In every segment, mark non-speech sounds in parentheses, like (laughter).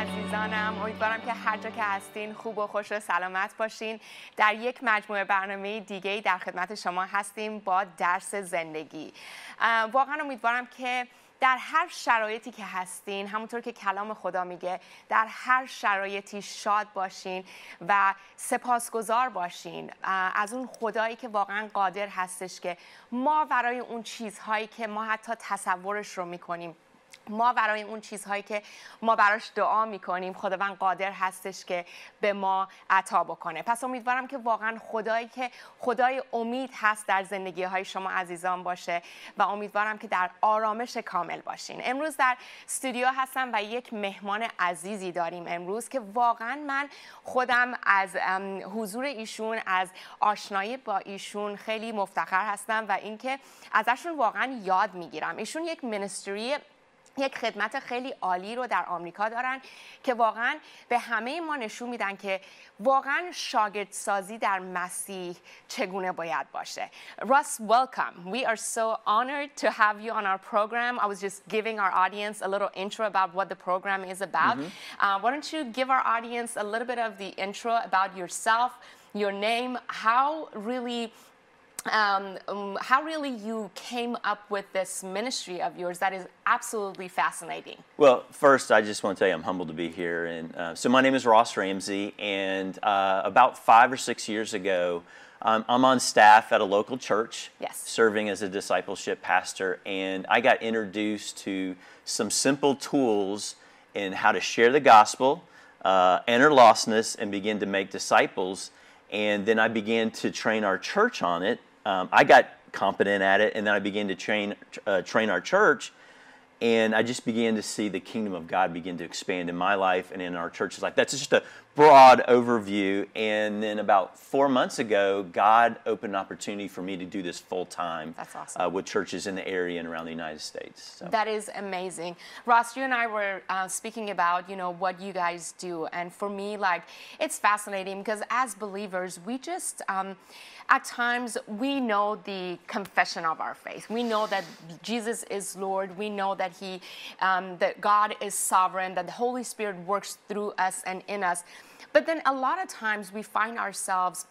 عزیزانم امیدوارم که هر جا که هستین خوب و خوش و سلامت باشین. در یک مجموعه برنامه دیگه در خدمت شما هستیم با درس زندگی. واقعا امیدوارم که در هر شرایطی که هستین همونطور که کلام خدا میگه در هر شرایطی شاد باشین و سپاسگزار باشین. از اون خدایی که واقعا قادر هستش که ما برای اون چیزهایی که ما حتی تصورش رو می‌کنیم ما برای اون چیزهایی که ما براش دعا می‌کنیم خداوند قادر هستش که به ما عطا بکنه. پس امیدوارم که واقعا خدایی که خدای امید هست در زندگی های شما عزیزان باشه و امیدوارم که در آرامش کامل باشین. امروز در استودیو هستم و یک مهمان عزیزی داریم امروز که واقعا من خودم از حضور ایشون از آشنایی با ایشون خیلی مفتخر هستم و اینکه ازشون واقعا یاد می‌گیرم. ایشون یک منستری یک خدمت خیلی عالی رو در آمریکا دارن که واقعا به همه ما نشون میدن که واقعا شاگردسازی در مسیح چگونه باید باشه. Russ, welcome. We are so honored to have you on our program. I was just giving our audience a little intro about what the program is about. Mm -hmm. uh, why don't you give our audience a little bit of the intro about yourself, your name, how really um, um, how really you came up with this ministry of yours that is absolutely fascinating. Well, first, I just want to tell you I'm humbled to be here. And uh, so, my name is Ross Ramsey, and uh, about five or six years ago, um, I'm on staff at a local church, yes. serving as a discipleship pastor, and I got introduced to some simple tools in how to share the gospel, uh, enter lostness, and begin to make disciples. And then I began to train our church on it um, I got competent at it, and then I began to train uh, train our church, and I just began to see the kingdom of God begin to expand in my life and in our church's life. That's just a broad overview. And then about four months ago, God opened an opportunity for me to do this full time. That's awesome. Uh, with churches in the area and around the United States. So. That is amazing. Ross, you and I were uh, speaking about, you know, what you guys do. And for me, like, it's fascinating because as believers, we just, um, at times, we know the confession of our faith. We know that Jesus is Lord. We know that He, um, that God is sovereign, that the Holy Spirit works through us and in us. But then a lot of times we find ourselves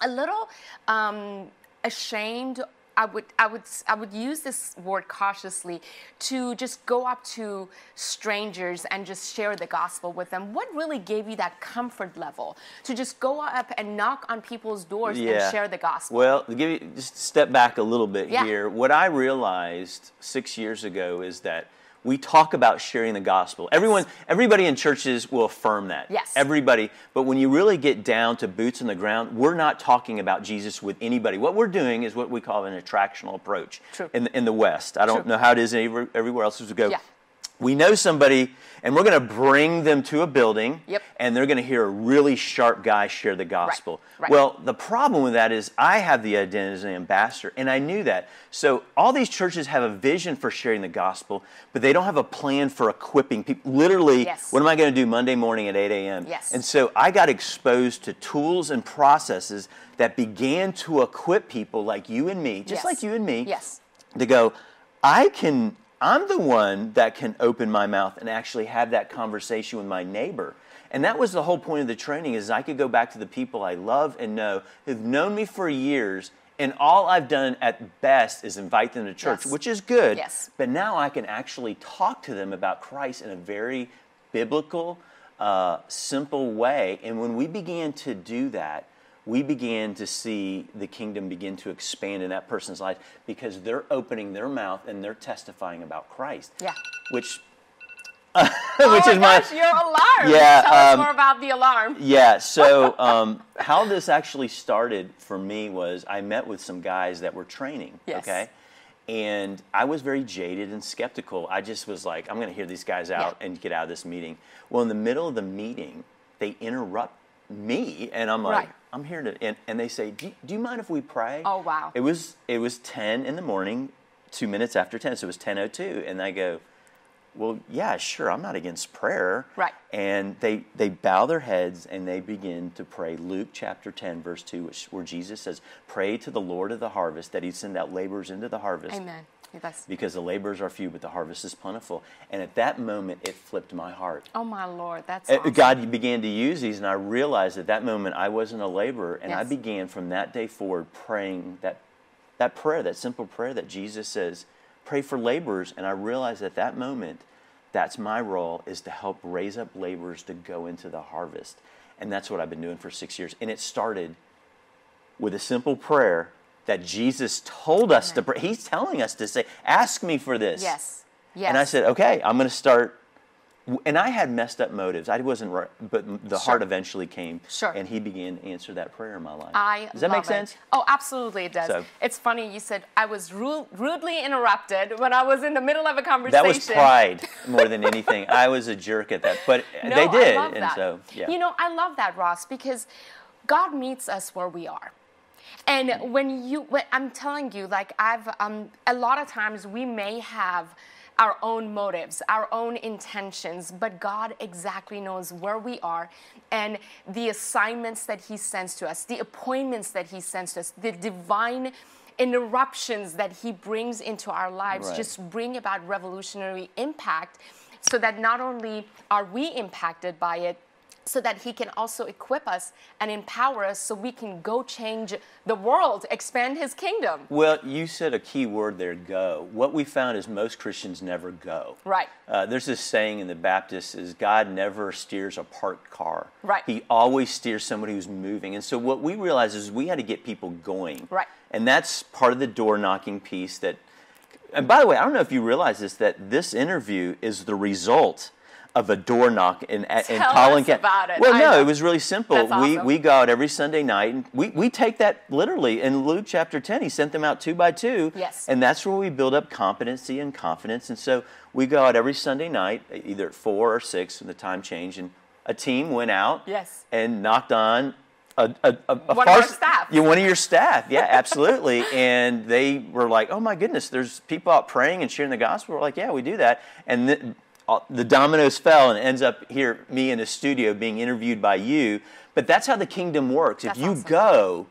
a little um, ashamed I would, I would, I would use this word cautiously to just go up to strangers and just share the gospel with them. What really gave you that comfort level to just go up and knock on people's doors yeah. and share the gospel? Well, give you just step back a little bit yeah. here. What I realized six years ago is that we talk about sharing the gospel. Everyone, everybody in churches will affirm that. Yes. Everybody. But when you really get down to boots on the ground, we're not talking about Jesus with anybody. What we're doing is what we call an attractional approach True. In, the, in the West. I don't True. know how it is everywhere else as we go. Yeah we know somebody and we're going to bring them to a building yep. and they're going to hear a really sharp guy share the gospel. Right. Right. Well, the problem with that is I have the identity as an ambassador and I knew that. So all these churches have a vision for sharing the gospel, but they don't have a plan for equipping people. Literally, yes. what am I going to do Monday morning at 8 a.m.? Yes. And so I got exposed to tools and processes that began to equip people like you and me, just yes. like you and me, yes. to go, I can I'm the one that can open my mouth and actually have that conversation with my neighbor. And that was the whole point of the training is I could go back to the people I love and know who've known me for years and all I've done at best is invite them to church, yes. which is good. Yes. But now I can actually talk to them about Christ in a very biblical, uh, simple way. And when we began to do that, we began to see the kingdom begin to expand in that person's life because they're opening their mouth and they're testifying about Christ. Yeah. Which uh, (laughs) oh which my is gosh, my your alarm. Yeah, tell um, us more about the alarm. Yeah, so (laughs) um, how this actually started for me was I met with some guys that were training. Yes. Okay, and I was very jaded and skeptical. I just was like, I'm going to hear these guys out yeah. and get out of this meeting. Well, in the middle of the meeting, they interrupt me, and I'm like, right. I'm here to, and, and they say, do you, do you mind if we pray? Oh wow! It was it was 10 in the morning, two minutes after 10, so it was 10:02, and I go, well, yeah, sure, I'm not against prayer. Right. And they they bow their heads and they begin to pray. Luke chapter 10, verse 2, which, where Jesus says, "Pray to the Lord of the harvest that He send out laborers into the harvest." Amen. Yes. because the laborers are few, but the harvest is plentiful. And at that moment, it flipped my heart. Oh my Lord, that's Uh, awesome. God began to use these, and I realized at that moment I wasn't a laborer, and I began from that day forward praying that that prayer, that simple prayer that Jesus says, "Pray for laborers." And I realized at that moment, that's my role is to help raise up laborers to go into the harvest, and that's what I've been doing for six years. And it started with a simple prayer that Jesus told us to pray. He's telling us to say, "Ask me for this." Yes. Yes. And I said, okay, I'm going to start. And I had messed up motives. I wasn't right, but the Sure. heart eventually came. Sure. And he began to answer that prayer in my life. I Does that make it. sense? Oh, absolutely, it does. So- it's funny you said I was ru- rudely interrupted when I was in the middle of a conversation. That was pride (laughs) more than anything. I was a jerk at that, but No, they did, and so yeah. You know, I love that, Ross, because God meets us where we are. And when you, I'm telling you, like I've, um, a lot of times we may have our own motives, our own intentions, but God exactly knows where we are and the assignments that He sends to us, the appointments that He sends to us, the divine interruptions that He brings into our lives Right. just bring about revolutionary impact so that not only are we impacted by it, so that he can also equip us and empower us so we can go change the world, expand his kingdom. Well, you said a key word there, go. What we found is most Christians never go. Right. Uh, there's this saying in the Baptists is God never steers a parked car. Right. He always steers somebody who's moving. And so what we realized is we had to get people going. Right. And that's part of the door knocking piece that and by the way, I don't know if you realize this that this interview is the result of a door knock in, in Tell Collin County. about it. Well, I no, know. it was really simple. That's We awesome. we go out every Sunday night, and we, we take that literally. In Luke chapter 10, he sent them out two by two. Yes. And that's where we build up competency and confidence. And so we go out every Sunday night, either at 4 or 6 when the time changed, and a team went out Yes. and knocked on a, a, a, a One of our staff. Yeah, one of your staff. Yeah, absolutely. (laughs) and they were like, oh my goodness, there's people out praying and sharing the gospel. We're like, yeah, we do that. And uh, the dominoes fell and ends up here, me in a studio being interviewed by you. But that's how the kingdom works. That's if you awesome. go,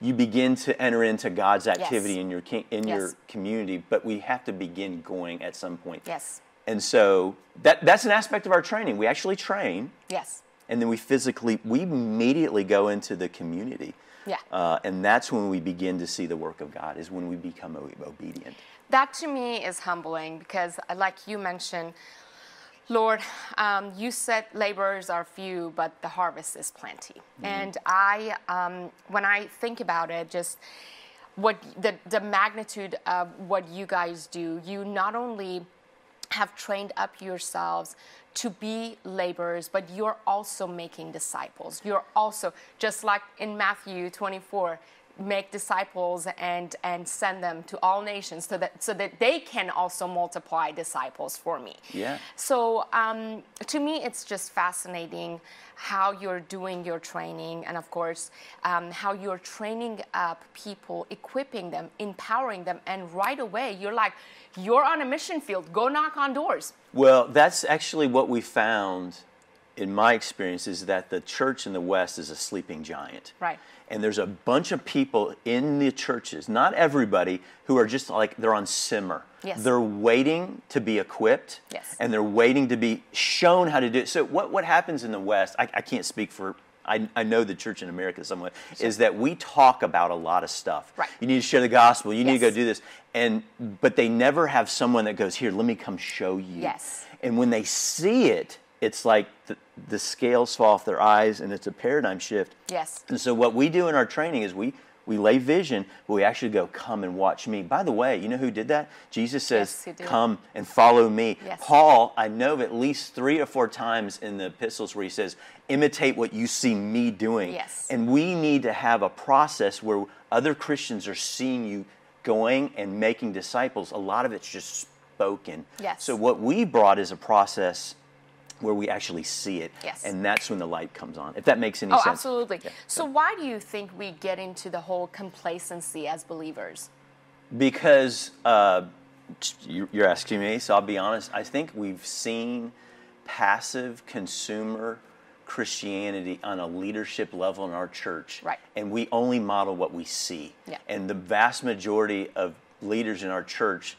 you begin to enter into God's activity Yes. in your in Yes. your community. But we have to begin going at some point. Yes. And so that that's an aspect of our training. We actually train Yes. And then we physically we immediately go into the community Yeah. uh, and that's when we begin to see the work of god is when we become obedient That to me is humbling because, uh, like you mentioned, Lord, um, you said laborers are few, but the harvest is plenty. And I, um, when I think about it, just what the, the magnitude of what you guys do, you not only have trained up yourselves to be laborers, but you're also making disciples. You're also, just like in Matthew 24, make disciples and, and send them to all nations so that, so that they can also multiply disciples for me. Yeah. So um, to me, it's just fascinating how you're doing your training, and of course, um, how you're training up people, equipping them, empowering them, and right away you're like, you're on a mission field. Go knock on doors. well that's actually what we found in my experience is that the church in the west is a sleeping giant Right. And there's a bunch of people in the churches not everybody who are just like they're on simmer Yes. they're waiting to be equipped Yes. and they're waiting to be shown how to do it so what, what happens in the west I, I can't speak for I, I know the church in America somewhat is that we talk about a lot of stuff. Right. You need to share the gospel. You need to go do this, and but they never have someone that goes here. Let me come show you. Yes. And when they see it, it's like the, the scales fall off their eyes, and it's a paradigm shift. Yes. And so what we do in our training is we we lay vision, but we actually go, come and watch me. By the way, you know who did that? Jesus says, Yes, come and follow me. Yes. Paul, I know of at least three or four times in the epistles where he says, imitate what you see me doing. Yes. And we need to have a process where other Christians are seeing you going and making disciples. A lot of it's just spoken. Yes. So what we brought is a process where we actually see it. Yes. And that's when the light comes on. If that makes any Oh, sense. Oh, absolutely. So, why do you think we get into the whole complacency as believers? Because uh, you- you're asking me, so I'll be honest. I think we've seen passive consumer Christianity on a leadership level in our church, Right. and we only model what we see. Yeah. And the vast majority of leaders in our church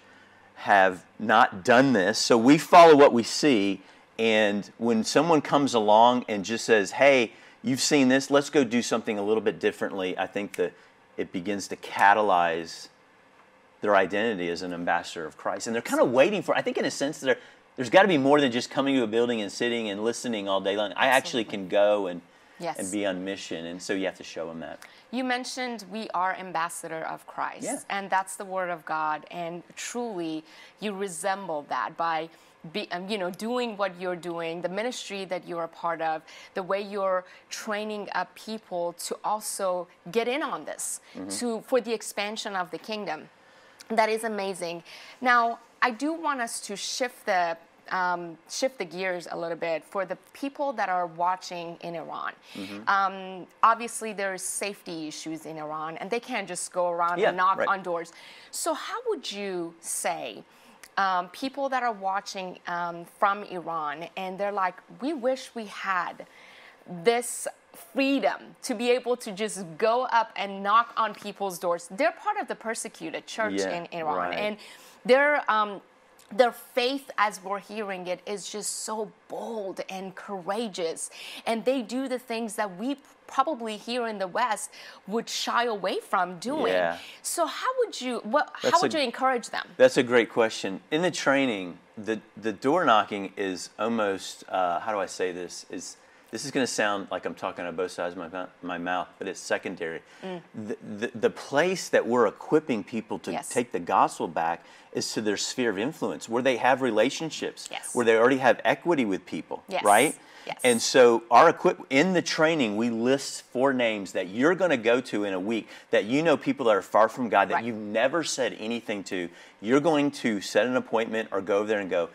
have not done this. So we follow what we see. And when someone comes along and just says, hey, you've seen this, let's go do something a little bit differently, I think that it begins to catalyze their identity as an ambassador of Christ. And they're kind of waiting for, I think, in a sense, there, there's got to be more than just coming to a building and sitting and listening all day long. I actually can go and, Yes. and be on mission. And so you have to show them that. You mentioned we are ambassador of Christ, Yeah. and that's the word of God. And truly, you resemble that by, be, um, you know, doing what you're doing, the ministry that you're a part of, the way you're training up people to also get in on this, to for the expansion of the kingdom. That is amazing. Now, I do want us to shift the um, shift the gears a little bit for the people that are watching in Iran. Mm-hmm. Um, obviously, there's safety issues in Iran, and they can't just go around Yeah, and knock right. on doors. So, how would you say? Um, people that are watching um, from Iran and they're like, we wish we had this freedom to be able to just go up and knock on people's doors. They're part of the persecuted church Yeah, in Iran, right. and their um, their faith, as we're hearing it, is just so bold and courageous, and they do the things that we probably here in the West would shy away from doing. Yeah. So, how would you what? That's how would a- you encourage them? That's a great question. In the training, the, the door knocking is almost, uh, how do I say this? Is This is going to sound like I'm talking on both sides of my, my mouth, but it's secondary. Mm. The, the, the place that we're equipping people to Yes. take the gospel back is to their sphere of influence, where they have relationships, Yes. where they already have equity with people, Yes. right? Yes. And so our equip in the training, we list four names that you're going to go to in a week that you know people that are far from God that Right. you've never said anything to. You're going to set an appointment or go over there and go,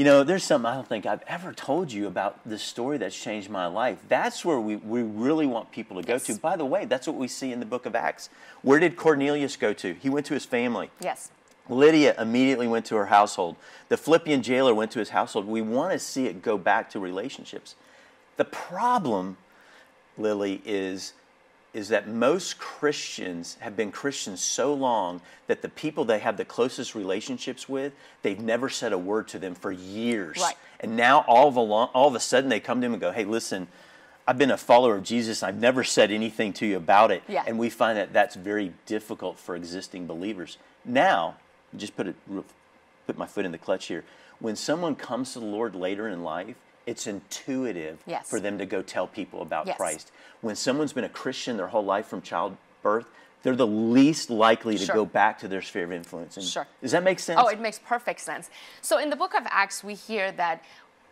you know, there's something I don't think I've ever told you about this story that's changed my life. That's where we, we really want people to go Yes. to. By the way, that's what we see in the book of Acts. Where did Cornelius go to? He went to his family. Yes. Lydia immediately went to her household. The Philippian jailer went to his household. We want to see it go back to relationships. The problem, Lily, is, is that most Christians have been Christians so long that the people they have the closest relationships with, they've never said a word to them for years. Right. And now all of, a lo- all of a sudden they come to him and go, hey, listen, I've been a follower of Jesus. I've never said anything to you about it. Yeah. And we find that that's very difficult for existing believers. Now, just put it, put my foot in the clutch here. When someone comes to the Lord later in life, it's intuitive Yes. for them to go tell people about Yes. Christ. When someone's been a Christian their whole life from childbirth, they're the least likely to Sure. go back to their sphere of influence. And Sure. Does that make sense? Oh, it makes perfect sense. So in the book of Acts, we hear that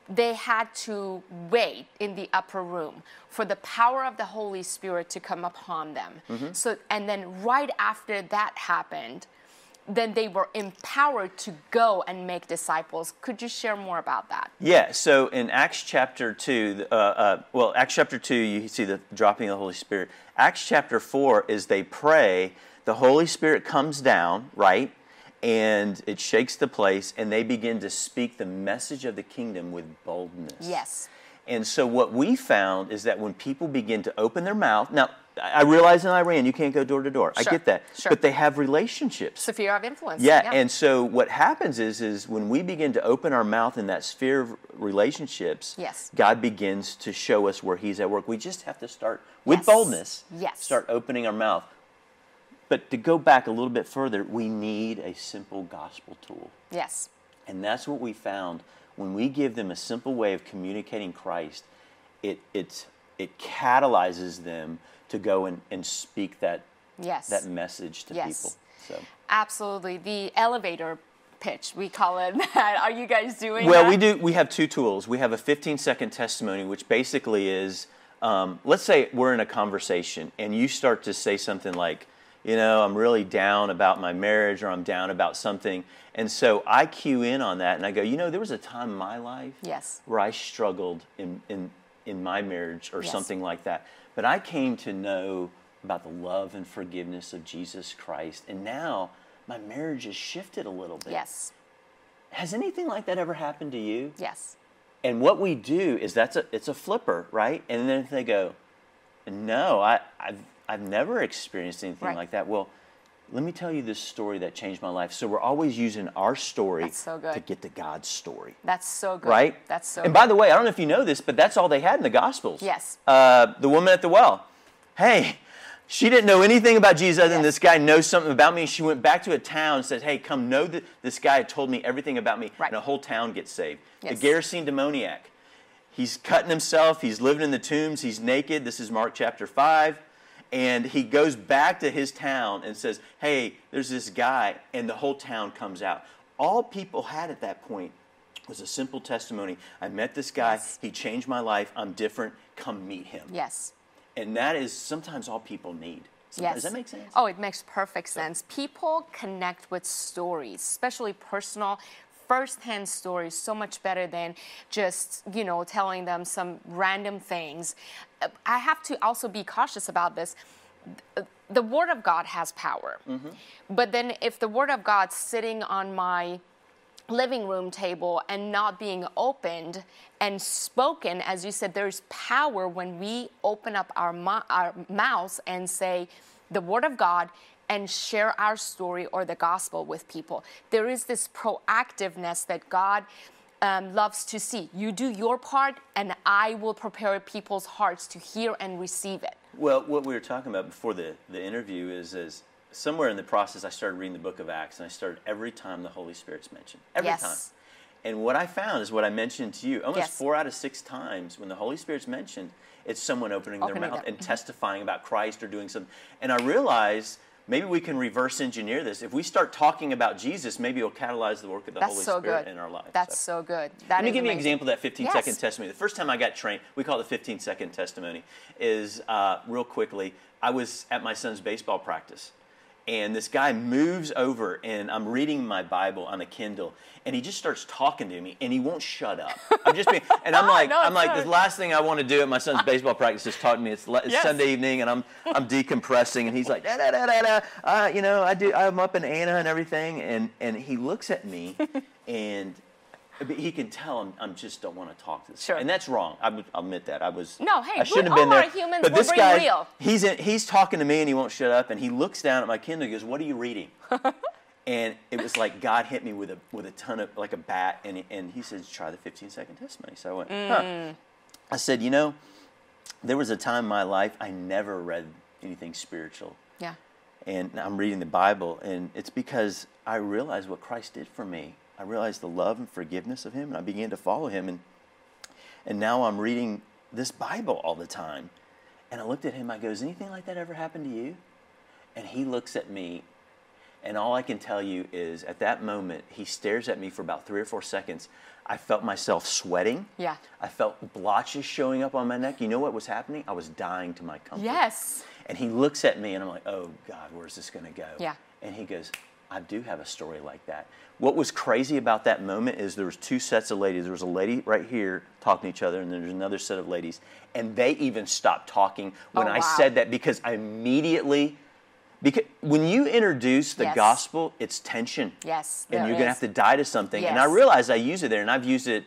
they had to wait in the upper room for the power of the Holy Spirit to come upon them. Mm-hmm. So and then right after that happened, then they were empowered to go and make disciples. Could you share more about that? Yeah, so in Acts chapter 2, uh, uh, well, Acts chapter 2, you see the dropping of the Holy Spirit. Acts chapter 4 is they pray, the Holy Spirit comes down, right? And it shakes the place, and they begin to speak the message of the kingdom with boldness. Yes. And so what we found is that when people begin to open their mouth, now I realize in Iran you can't go door to door. I get that. sure. But they have relationships. Sphere of influence. Yeah, and so what happens is is when we begin to open our mouth in that sphere of relationships, Yes. God begins to show us where He's at work. We just have to start with Yes. boldness. Yes. Start opening our mouth. But to go back a little bit further, we need a simple gospel tool. yes. And that's what we found when we give them a simple way of communicating Christ, it it it catalyzes them to go and, and speak that Yes. that message to Yes. people. So Absolutely. The elevator pitch, we call it that. (laughs) Are you guys doing Well, that? we do. We have two tools. We have a 15 second testimony, which basically is, um, let's say we're in a conversation and you start to say something like, you know, I'm really down about my marriage or I'm down about something. And so I cue in on that and I go, you know, there was a time in my life Yes. where I struggled in, in, in my marriage or Yes. something like that. But I came to know about the love and forgiveness of Jesus Christ. And now my marriage has shifted a little bit. Yes. Has anything like that ever happened to you? Yes. And what we do is that's a it's a flipper, right? And then if they go, no, I, I've I've never experienced anything Right. like that. Well, let me tell you this story that changed my life. So we're always using our story so to get to God's story. That's so good. Right? That's so good. And good. by the way, I don't know if you know this, but that's all they had in the Gospels. Yes. Uh, the woman at the well. Hey, she didn't know anything about Jesus other than Yes. this guy knows something about me. She went back to a town and said, Hey, come know that this guy told me everything about me. Right. And a whole town gets saved. Yes. The Gerasene demoniac. He's cutting himself, he's living in the tombs, he's naked. This is Mark chapter 5. And he goes back to his town and says, Hey, there's this guy, and the whole town comes out. All people had at that point was a simple testimony. I met this guy, Yes. he changed my life, I'm different, come meet him. yes. And that is sometimes all people need. Sometimes- Yes. Does that make sense? Oh, it makes perfect sense. People connect with stories, especially personal, first-hand stories, so much better than just you know telling them some random things. Uh, I have to also be cautious about this. The Word of God has power, Mm-hmm. but then if the Word of God's sitting on my living room table and not being opened and spoken, as you said, there's power when we open up our, mou- our mouths and say the Word of God and share our story or the gospel with people. There is this proactiveness that God um, loves to see. You do your part, and I will prepare people's hearts to hear and receive it. Well, what we were talking about before the, the interview is, is somewhere in the process, I started reading the book of Acts, and I started every time the Holy Spirit's mentioned. Every Yes. time. And what I found is what I mentioned to you. Almost Yes. four out of six times when the Holy Spirit's mentioned, it's someone opening, Opening their mouth and testifying about Christ or doing something. And I realized maybe we can reverse engineer this. If we start talking about Jesus, maybe it'll catalyze the work of the That's Holy so Spirit good. in our lives. That's So- so good. That let me give you an example of that 15 second Yes. testimony. The first time I got trained, we call it the 15 second testimony, is uh, real quickly. I was at my son's baseball practice, and this guy moves over, and I'm reading my Bible on a Kindle, and he just starts talking to me, and he won't shut up. I'm just being, and I'm (laughs) like, No, I'm like, good. the last thing I want to do at my son's baseball practice is talk to me. It's, it's Yes. Sunday evening, and I'm I'm decompressing, and he's like, da da da da da. Uh, you know, I do. I'm up in Anna and everything, and and he looks at me, (laughs) and. But he can tell I'm, I'm just don't want to talk to this. Sure. guy. And that's wrong. I would I'll admit that. I was. No, hey, I shouldn't have been all there. are humans. But this guy, real. he's in, he's talking to me and he won't shut up. And he looks down at my Kindle. and goes, "What are you reading?" (laughs) and it was like God hit me with a with a ton of like a bat. And he, and he says, "Try the 15 second testimony." So I went, "Huh." Mm. I said, "You know, there was a time in my life I never read anything spiritual." Yeah. and I'm reading the Bible, and it's because I realized what Christ did for me. I realized the love and forgiveness of Him, and I began to follow Him, and and now I'm reading this Bible all the time. And I looked at him. I goes, anything like that ever happened to you? And he looks at me, and all I can tell you is, at that moment, he stares at me for about three or four seconds. I felt myself sweating. Yeah. I felt blotches showing up on my neck. You know what was happening? I was dying to my comfort. Yes. And he looks at me and I'm like, oh God, where's this going to go? Yeah. And he goes, I do have a story like that. What was crazy about that moment is there was two sets of ladies. There was a lady right here talking to each other, and then there's another set of ladies. And they even stopped talking when Oh, I said that because I immediately, because when you introduce the Yes. gospel, it's tension. Yes, And you're going to have to die to something. Yes. And I realized I use it there, and I've used it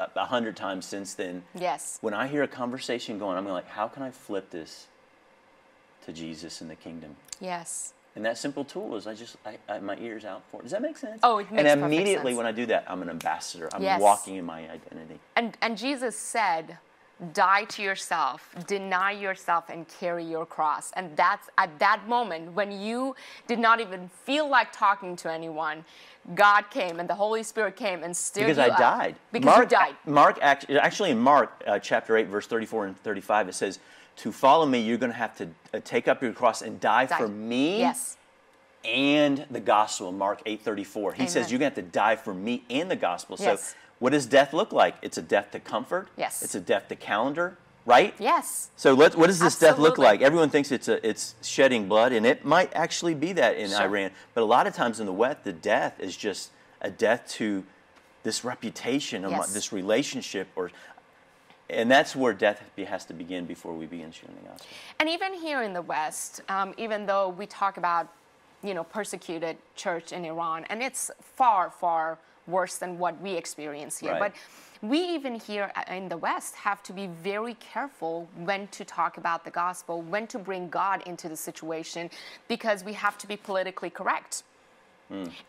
a, a hundred times since then. Yes. When I hear a conversation going, I'm like, how can I flip this to Jesus and the kingdom? Yes. And that simple tool is I just I, I my ears out for it. Does that make sense? Oh, it makes And immediately sense. when I do that, I'm an ambassador. I'm Yes. walking in my identity. And and Jesus said, die to yourself, deny yourself and carry your cross. And that's at that moment when you did not even feel like talking to anyone, God came and the Holy Spirit came and stirred Because you I up. died. Because Mark, you died. Mark actually in Mark uh, chapter eight, verse thirty-four and thirty-five, it says, "To follow me, you're going to have to uh, take up your cross and die, Died. for me Yes. and the gospel." Mark eight thirty-four. He Amen. says you're going to have to die for me and the gospel. So, what does death look like? It's a death to comfort. Yes. It's a death to calendar. Right. Yes. So what does this death look like? Everyone thinks it's a, it's shedding blood, and it might actually be that in Sure. Iran. But a lot of times in the West, the death is just a death to this reputation or Yes. this relationship, or and that's where death has to begin before we begin sharing the gospel. And even here in the West, um, even though we talk about, you know, persecuted church in Iran, and it's far, far worse than what we experience here. Right. But we even here in the West have to be very careful when to talk about the gospel, when to bring God into the situation, because we have to be politically correct.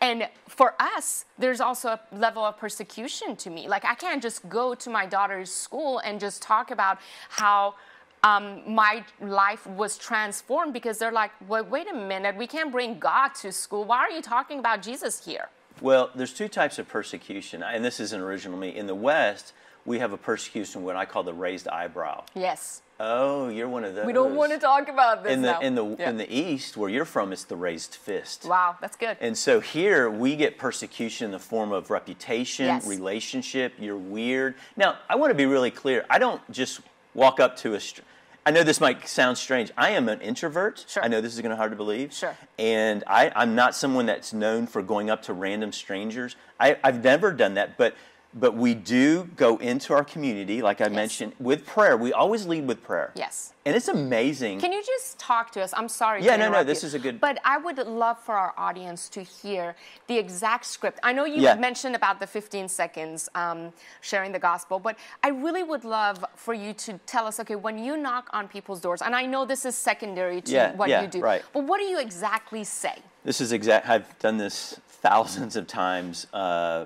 And for us, there's also a level of persecution to me. Like, I can't just go to my daughter's school and just talk about how um, my life was transformed because they're like, wait, wait a minute, we can't bring God to school. Why are you talking about Jesus here? Well, there's two types of persecution, and this isn't original to me. In the West, we have a persecution what I call the raised eyebrow. Yes. Oh, you're one of those. We don't want to talk about this in the now. in the Yeah. in the East, where you're from, it's the raised fist. Wow, that's good. And so here we get persecution in the form of reputation, Yes. relationship. You're weird. Now, I want to be really clear. I don't just walk up to a. Str- I know this might sound strange. I am an introvert. Sure. I know this is going to be hard to believe. Sure. And I, I'm not someone that's known for going up to random strangers. I, I've never done that, but but we do go into our community, like I mentioned, with prayer. We always lead with prayer. Yes. And it's amazing. Can you just talk to us? I'm sorry. Yeah, no, no, this you, is a good- But I would love for our audience to hear the exact script. I know you Yeah. mentioned about the 15 seconds um, sharing the gospel, but I really would love for you to tell us. Okay, when you knock on people's doors, and I know this is secondary to Yeah, what yeah, you do, right. but what do you exactly say? This is exact. I've done this thousands of times. Uh,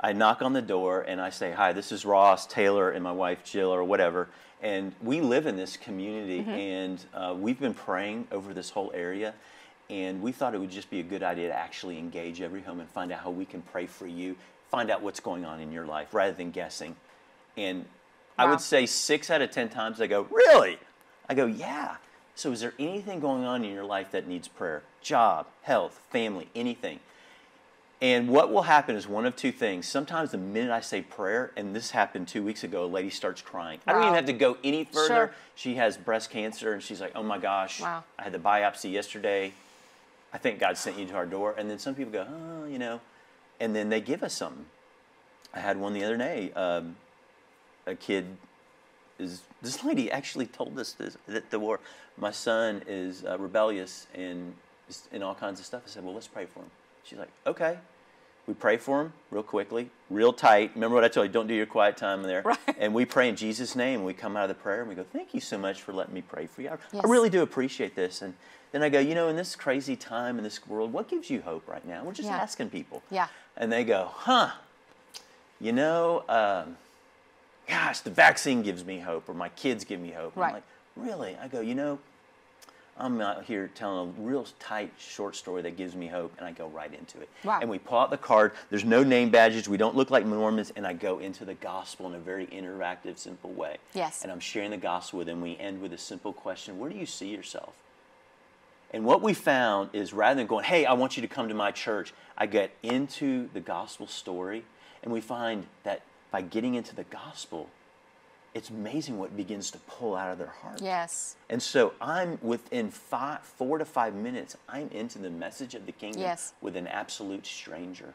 I knock on the door and I say, "Hi, this is Ross Taylor and my wife Jill, or whatever." And we live in this community, and uh, we've been praying over this whole area. And we thought it would just be a good idea to actually engage every home and find out how we can pray for you, find out what's going on in your life, rather than guessing. And I would say six out of ten times I go, "Really?" I go, "Yeah." So is there anything going on in your life that needs prayer? Job, health, family, anything. And what will happen is one of two things. Sometimes the minute I say prayer, and this happened two weeks ago, a lady starts crying. I don't even have to go any further. Sure. She has breast cancer, and she's like, "Oh my gosh, Wow. I had the biopsy yesterday. I think God sent you to our door." And then some people go, "Oh, you know," and then they give us something. I had one the other day. Um, a kid is this lady actually told us this that the war. My son is uh, rebellious and in all kinds of stuff. I said, "Well, let's pray for him." She's like, "Okay." We pray for him real quickly, real tight. Remember what I told you? Don't do your quiet time there. Right. And we pray in Jesus' name. We come out of the prayer and we go, "Thank you so much for letting me pray for you. I, Yes. I really do appreciate this." And then I go, "You know, in this crazy time in this world, what gives you hope right now?" We're just Yeah. asking people. Yeah. And they go, "Huh? You know." Um, gosh, the vaccine gives me hope, or my kids give me hope. Right. I'm like, really? I go, you know, I'm out here telling a real tight, short story that gives me hope, and I go right into it. Wow. And we pull out the card. There's no name badges. We don't look like Mormons, and I go into the gospel in a very interactive, simple way. Yes. And I'm sharing the gospel with them. We end with a simple question Where do you see yourself? And what we found is rather than going, hey, I want you to come to my church, I get into the gospel story, and we find that by getting into the gospel, it's amazing what begins to pull out of their heart. Yes. And so I'm within five, four to five minutes, I'm into the message of the kingdom Yes. with an absolute stranger.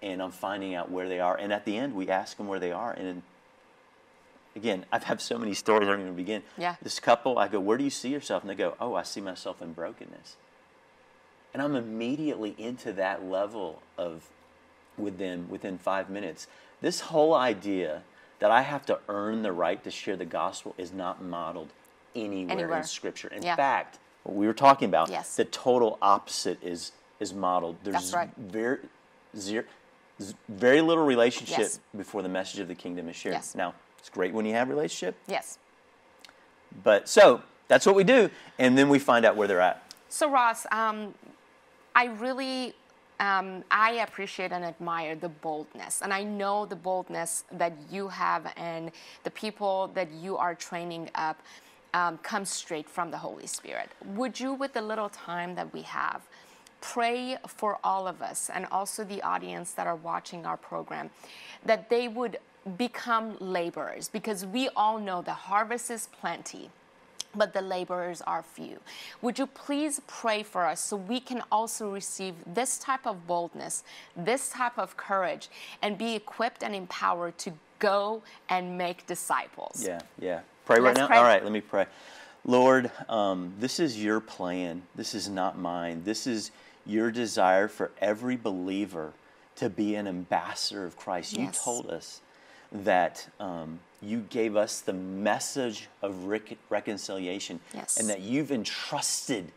And I'm finding out where they are. And at the end, we ask them where they are. And again, I've had so many stories, I don't even begin. Yeah. This couple, I go, Where do you see yourself? And they go, Oh, I see myself in brokenness. And I'm immediately into that level of with them within five minutes. This whole idea that I have to earn the right to share the gospel is not modeled anywhere, Anywhere. in Scripture. In Yeah. fact, what we were talking about, Yes. the total opposite is is modeled. There's right. very zero, very little relationship Yes. before the message of the kingdom is shared. Yes. Now, it's great when you have relationship, Yes. but so that's what we do, and then we find out where they're at. So Ross, um, I really, um, I appreciate and admire the boldness, and I know the boldness that you have and the people that you are training up um, comes straight from the Holy Spirit. Would you, with the little time that we have, pray for all of us and also the audience that are watching our program, that they would become laborers because we all know the harvest is plenty but the laborers are few. Would you please pray for us so we can also receive this type of boldness, this type of courage, and be equipped and empowered to go and make disciples? Yeah, yeah. Pray right Let's now? pray. All right, let me pray. Lord, um, this is your plan. This is not mine. This is your desire for every believer to be an ambassador of Christ. You told us that um, you gave us the message of rec- reconciliation Yes. and that you've entrusted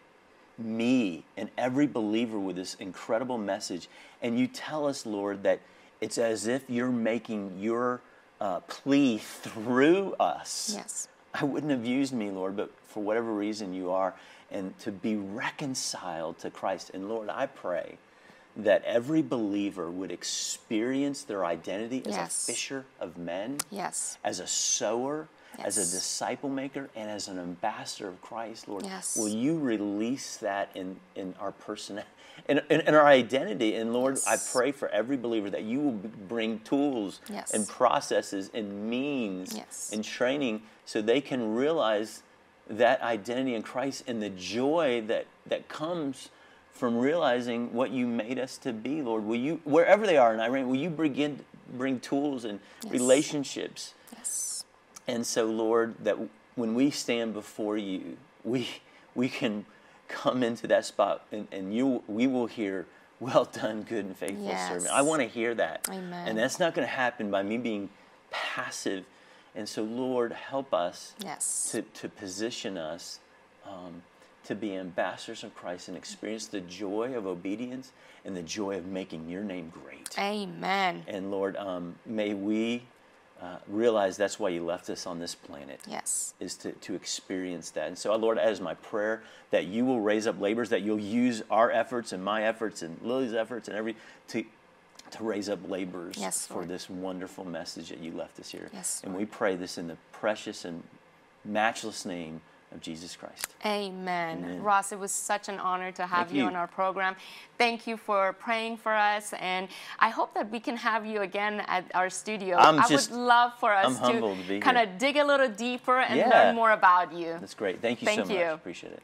me and every believer with this incredible message. And you tell us, Lord, that it's as if you're making your uh, plea through us. Yes. I wouldn't have used me, Lord, but for whatever reason you are, and to be reconciled to Christ. And Lord, I pray that every believer would experience their identity as Yes. a fisher of men, Yes. as a sower, as a disciple maker, and as an ambassador of Christ, Lord. Yes. Will you release that in, in our person, (laughs) in, in, in our identity? And Lord, I pray for every believer that you will bring tools Yes. and processes and means Yes. and training so they can realize that identity in Christ and the joy that, that comes from realizing what you made us to be, Lord. Will you, wherever they are in Iran, will you begin bring tools and Yes. relationships? Yes. And so, Lord, that when we stand before you, we we can come into that spot and, and you we will hear, Well done, good and faithful servant. I want to hear that. Amen. And that's not going to happen by me being passive. And so, Lord, help us Yes. to, to position us um, to be ambassadors of Christ and experience the joy of obedience and the joy of making your name great. Amen. And Lord, um, may we uh, realize that's why you left us on this planet. Yes. Is to, to experience that. And so, uh, Lord, that is my prayer that you will raise up laborers, that you'll use our efforts and my efforts and Lily's efforts and every to to raise up laborers Yes, for this wonderful message that you left us here. Yes, and we pray this in the precious and matchless name of Jesus Christ. Amen. Amen. Ross, it was such an honor to have you you. on our program. Thank you for praying for us, and I hope that we can have you again at our studio. I'm I just- would love for us I'm humbled to kind of dig a little deeper and Yeah. learn more about you. That's great. Thank you Thank so much. you. Appreciate it.